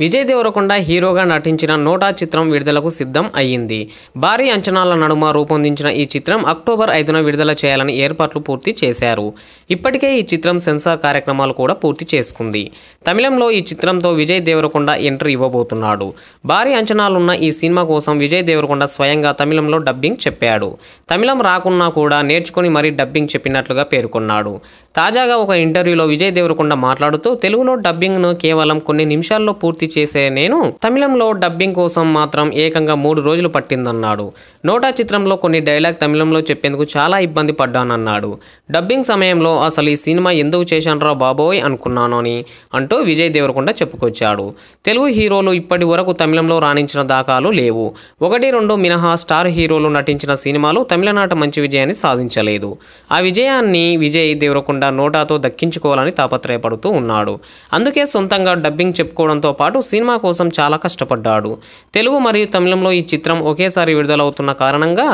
విజయ్ దేవరకొండ హీరోగా నటించిన నోటా చిత్రం విడుదలకు సిద్ధం అయ్యింది. భారీ అంచనాల నడుమ రూపొందించిన ఈ చిత్రం అక్టోబర్ ఐదున విడుదల చేయాలని ఏర్పాట్లు పూర్తి చేశారు. ఇప్పటికే ఈ చిత్రం సెన్సార్ కార్యక్రమాలు కూడా పూర్తి చేసుకుంది. తమిళంలో ఈ చిత్రంతో విజయ్ దేవరకొండ ఎంట్రీ ఇవ్వబోతున్నాడు. భారీ అంచనాలున్న ఈ సినిమా కోసం విజయ్ దేవరకొండ స్వయంగా తమిళంలో డబ్బింగ్ చెప్పాడు. తమిళం రాకున్నా కూడా నేర్చుకుని మరీ డబ్బింగ్ చెప్పినట్లుగా పేర్కొన్నాడు. తాజాగా ఒక ఇంటర్వ్యూలో విజయ్ దేవరకొండ మాట్లాడుతూ తెలుగులో డబ్బింగ్ను కేవలం కొన్ని నిమిషాల్లో పూర్తి చేసే నేను తమిళంలో డబ్బింగ్ కోసం మాత్రం ఏకంగా మూడు రోజులు పట్టిందన్నాడు. నోటా చిత్రంలో కొన్ని డైలాగ్ తమిళంలో చెప్పేందుకు చాలా ఇబ్బంది పడ్డానన్నాడు. డబ్బింగ్ సమయంలో అసలు ఈ సినిమా ఎందుకు చేశానరా బాబోయ్ అనుకున్నాను అని అంటూ విజయ్ దేవరకొండ చెప్పుకొచ్చాడు. తెలుగు హీరోలు ఇప్పటి వరకు తమిళంలో రాణించిన దాఖాలు లేవు. ఒకటి రెండు మినహా స్టార్ హీరోలు నటించిన సినిమాలు తమిళనాట మంచి విజయాన్ని సాధించలేదు. ఆ విజయాన్ని విజయ్ దేవరకొండ లేదా నోటాతో దక్కించుకోవాలని తాపత్రయపడుతూ ఉన్నాడు. అందుకే సొంతంగా డబ్బింగ్ చెప్పుకోవడంతో పాటు సినిమా కోసం చాలా కష్టపడ్డాడు. తెలుగు మరియు తమిళంలో ఈ చిత్రం ఒకేసారి విడుదలవుతున్న కారణంగా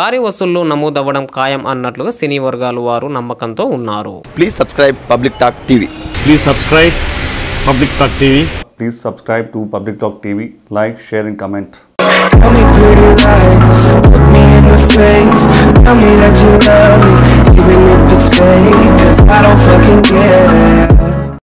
భారీ వసూళ్ళు నమోదవ్వడం ఖాయం అన్నట్లుగా సినీ వర్గాలు వారు నమ్మకంతో ఉన్నారు. Please subscribe public talk TV please subscribe public talk TV please subscribe to public talk TV like share and me in the face. Tell me that you even if it's fake.